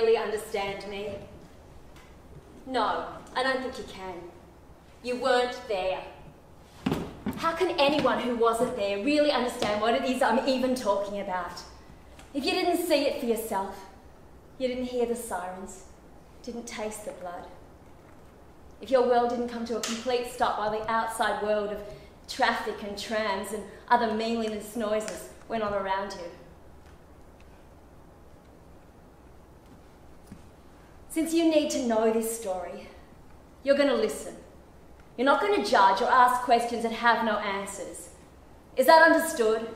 Really understand me? No, I don't think you can. You weren't there. How can anyone who wasn't there really understand what it is I'm even talking about? If you didn't see it for yourself, you didn't hear the sirens, didn't taste the blood. If your world didn't come to a complete stop while the outside world of traffic and trams and other meaningless noises went on around you. Since you need to know this story, you're going to listen. You're not going to judge or ask questions that have no answers. Is that understood?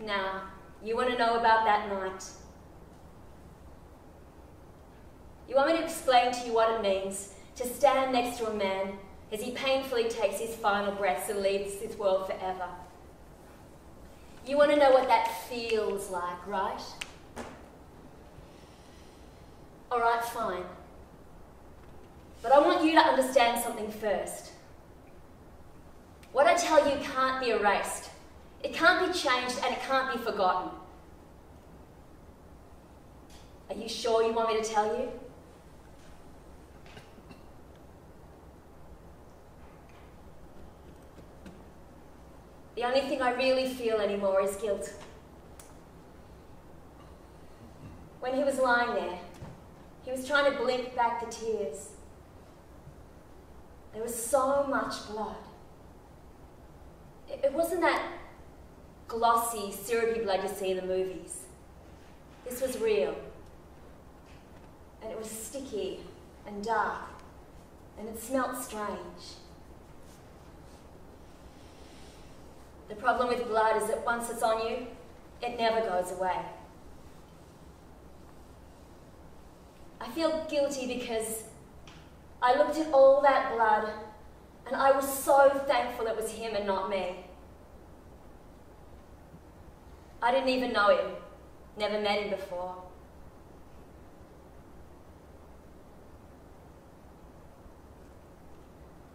Now, you want to know about that night. You want me to explain to you what it means to stand next to a man as he painfully takes his final breaths and leaves this world forever. You want to know what that feels like, right? All right, fine. But I want you to understand something first. What I tell you can't be erased. It can't be changed and it can't be forgotten. Are you sure you want me to tell you? The only thing I really feel anymore is guilt. When he was lying there, he was trying to blink back the tears. There was so much blood. It wasn't that glossy, syrupy blood you see in the movies. This was real. And it was sticky and dark. And it smelt strange. The problem with blood is that once it's on you, it never goes away. I feel guilty because I looked at all that blood and I was so thankful it was him and not me. I didn't even know him, never met him before.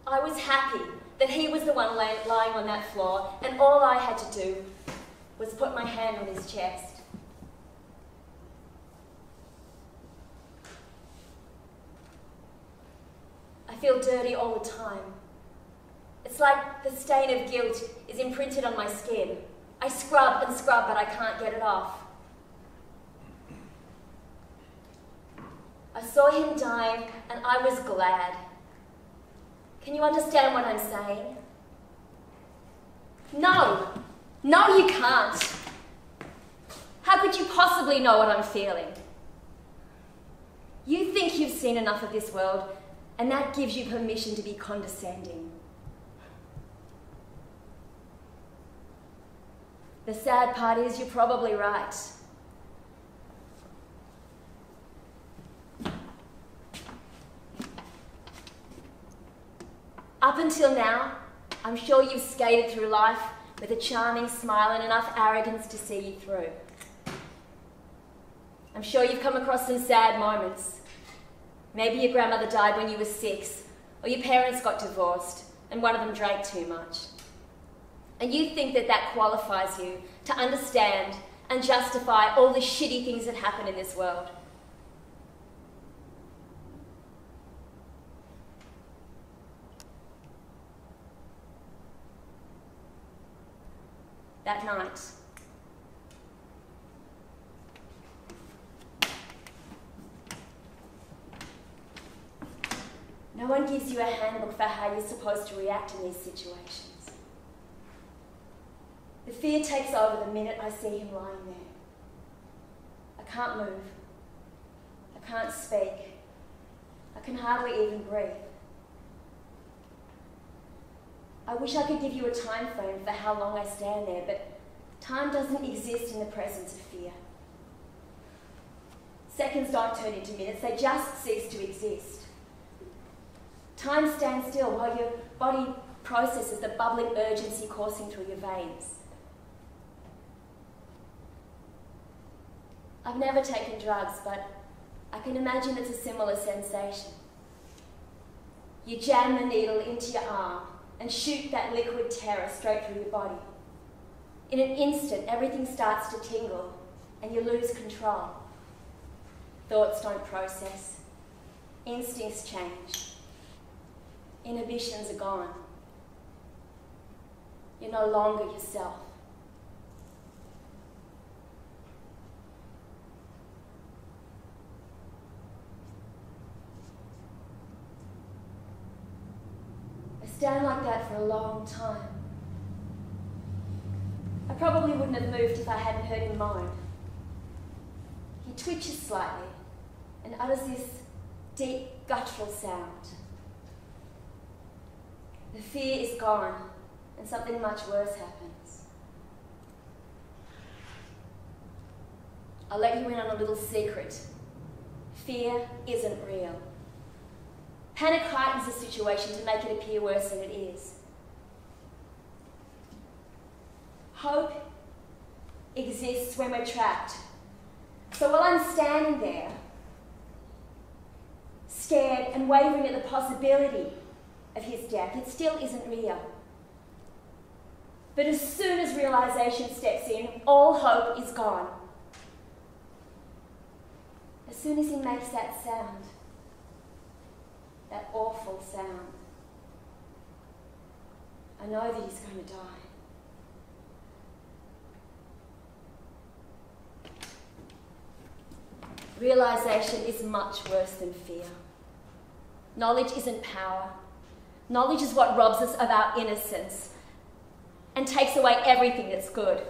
I was happy that he was the one lying on that floor, and all I had to do was put my hand on his chest. I feel dirty all the time. It's like the stain of guilt is imprinted on my skin. I scrub and scrub, but I can't get it off. I saw him dying, and I was glad. Can you understand what I'm saying? No. No, you can't. How could you possibly know what I'm feeling? You think you've seen enough of this world, and that gives you permission to be condescending. The sad part is you're probably right. Up until now, I'm sure you've skated through life with a charming smile and enough arrogance to see you through. I'm sure you've come across some sad moments. Maybe your grandmother died when you were six, or your parents got divorced, and one of them drank too much. And you think that that qualifies you to understand and justify all the shitty things that happen in this world. That night. No one gives you a handbook for how you're supposed to react in these situations. The fear takes over the minute I see him lying there. I can't move. I can't speak. I can hardly even breathe. I wish I could give you a time frame for how long I stand there, but time doesn't exist in the presence of fear. Seconds don't turn into minutes, they just cease to exist. Time stands still while your body processes the bubbling urgency coursing through your veins. I've never taken drugs, but I can imagine it's a similar sensation. You jam the needle into your arm and shoot that liquid terror straight through your body. In an instant, everything starts to tingle and you lose control. Thoughts don't process, instincts change, inhibitions are gone. You're no longer yourself. Like that for a long time. I probably wouldn't have moved if I hadn't heard him moan. He twitches slightly and utters this deep, guttural sound. The fear is gone and something much worse happens. I'll let you in on a little secret. Fear isn't real. Panic heightens the situation to make it appear worse than it is. Hope exists when we're trapped. So while I'm standing there, scared and wavering at the possibility of his death, it still isn't real. But as soon as realization steps in, all hope is gone. As soon as he makes that sound, that awful sound, I know that he's going to die. Realization is much worse than fear. Knowledge isn't power. Knowledge is what robs us of our innocence and takes away everything that's good.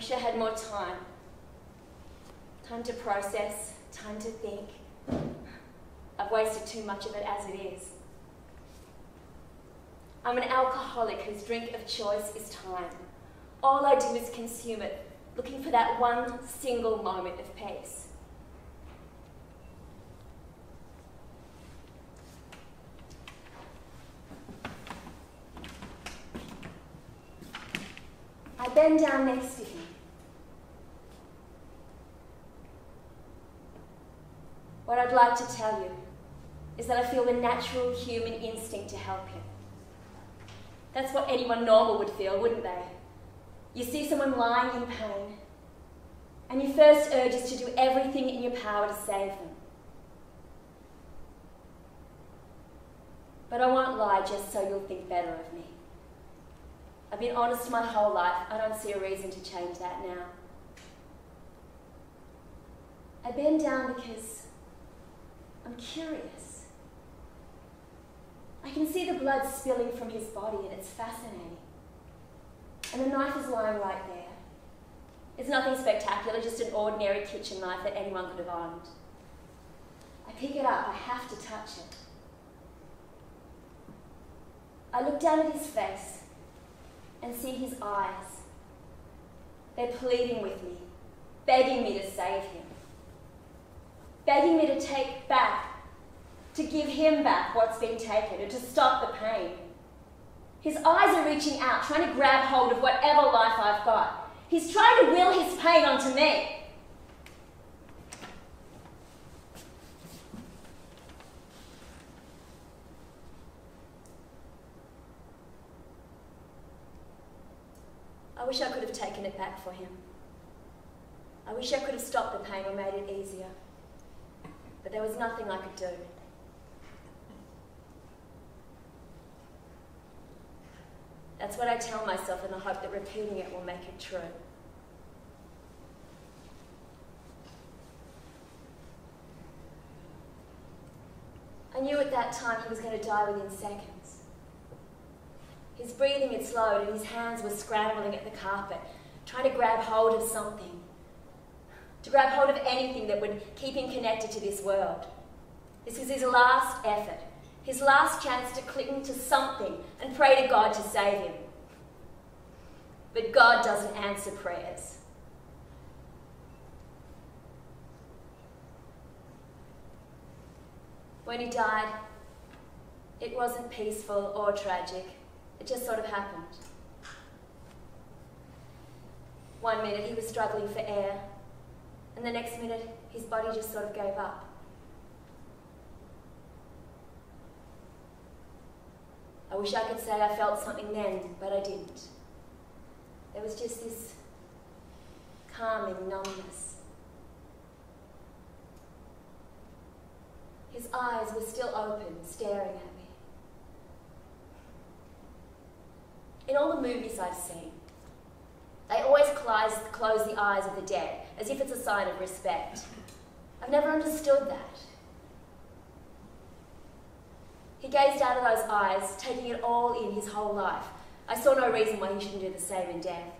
Wish I had more time. Time to process, time to think. I've wasted too much of it as it is. I'm an alcoholic whose drink of choice is time. All I do is consume it, looking for that one single moment of peace. I bend down next to him. What I'd like to tell you is that I feel the natural human instinct to help him. That's what anyone normal would feel, wouldn't they? You see someone lying in pain, and your first urge is to do everything in your power to save them. But I won't lie just so you'll think better of me. I've been honest my whole life. I don't see a reason to change that now. I bend down because I'm curious. I can see the blood spilling from his body and it's fascinating. And the knife is lying right there. It's nothing spectacular, just an ordinary kitchen knife that anyone could have owned. I pick it up, I have to touch it. I look down at his face and see his eyes. They're pleading with me, begging me to save him, begging me to take back to give him back what's been taken and to stop the pain. His eyes are reaching out, trying to grab hold of whatever life I've got. He's trying to will his pain onto me. I wish I could have taken it back for him. I wish I could have stopped the pain or made it easier. But there was nothing I could do. That's what I tell myself in the hope that repeating it will make it true. I knew at that time he was going to die within seconds. His breathing had slowed and his hands were scrambling at the carpet, trying to grab hold of something. To grab hold of anything that would keep him connected to this world. This was his last effort his last chance to cling to something and pray to God to save him. But God doesn't answer prayers. When he died, It wasn't peaceful or tragic. It just sort of happened. One minute he was struggling for air, and the next minute his body just sort of gave up. I wish I could say I felt something then, but I didn't. There was just this calming numbness. His eyes were still open, staring at me. In all the movies I've seen, they always close, close the eyes of the dead, as if it's a sign of respect. I've never understood that. He gazed out of those eyes, taking it all in his whole life. I saw no reason why he shouldn't do the same in death,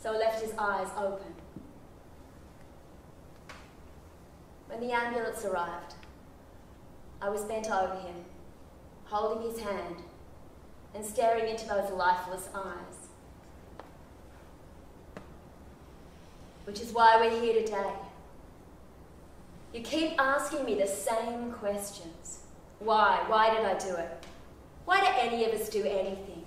so I left his eyes open. When the ambulance arrived, I was bent over him, holding his hand and staring into those lifeless eyes. Which is why we're here today. You keep asking me the same questions. Why? Why did I do it? Why do any of us do anything?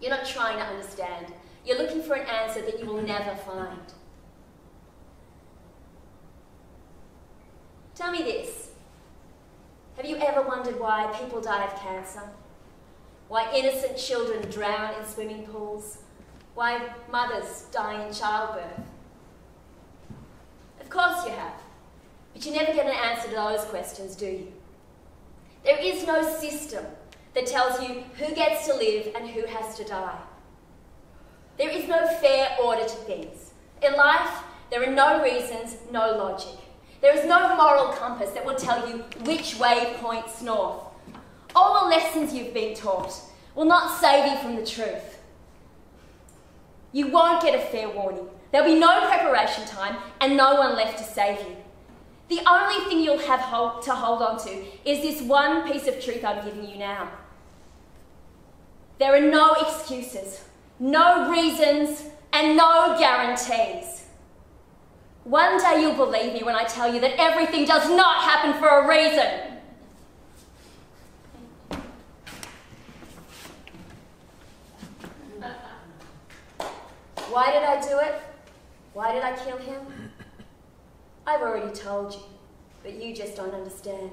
You're not trying to understand. You're looking for an answer that you will never find. Tell me this. Have you ever wondered why people die of cancer? Why innocent children drown in swimming pools? Why mothers die in childbirth? Of course you have. But you never get an answer to those questions, do you? There is no system that tells you who gets to live and who has to die. There is no fair order to things. In life, there are no reasons, no logic. There is no moral compass that will tell you which way points north. All the lessons you've been taught will not save you from the truth. You won't get a fair warning. There'll be no preparation time and no one left to save you. The only thing you'll have hold, to hold on to is this one piece of truth I'm giving you now. There are no excuses, no reasons, and no guarantees. One day you'll believe me when I tell you that everything does not happen for a reason. Why did I do it? Why did I kill him? I've already told you, but you just don't understand.